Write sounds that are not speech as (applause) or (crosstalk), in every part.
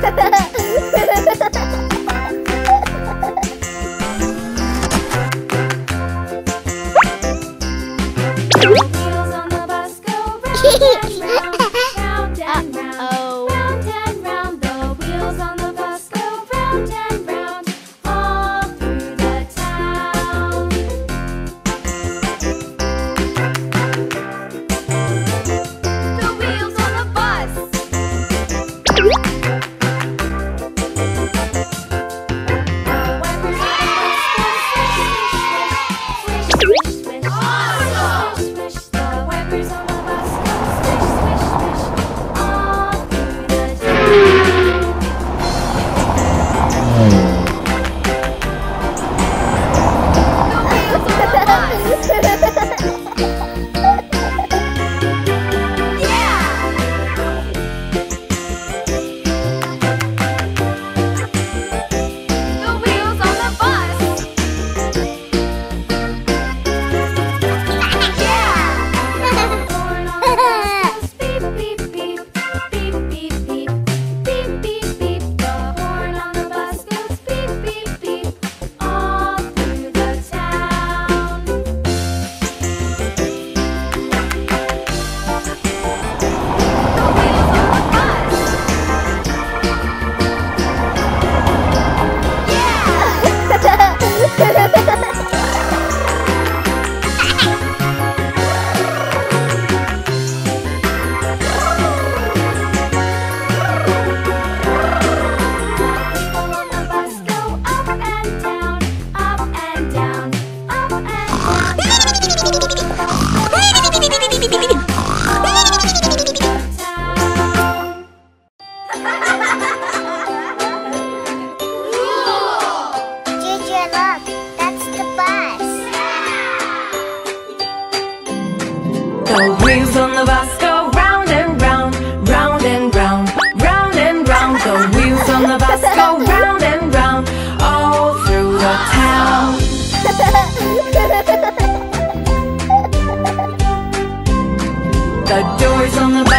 拜 (laughs) 拜 The Wheels on the bus go round and round Round and round, round and round. The wheels on the bus go round and round All through the town. The doors on the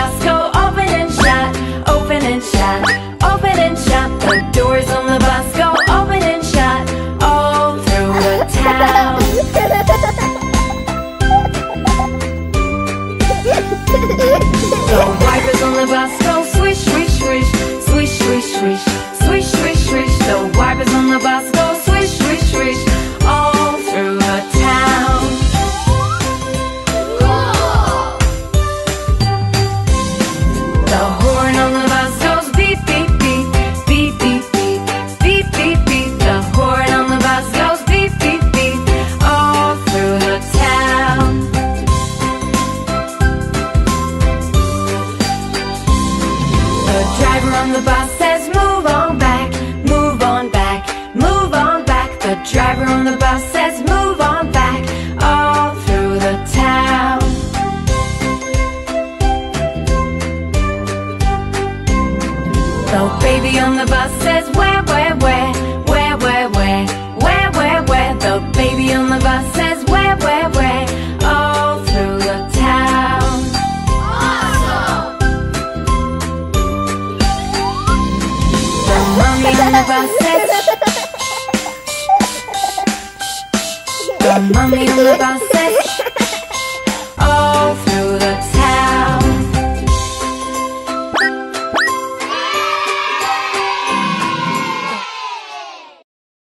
So baby on the bus says where, where, where, where, where, where, where, where, where. The baby on the bus says where, where, where, all through the town. Awesome. The mommy on the bus says. Shh, shh. The mommy on the bus says. Shh.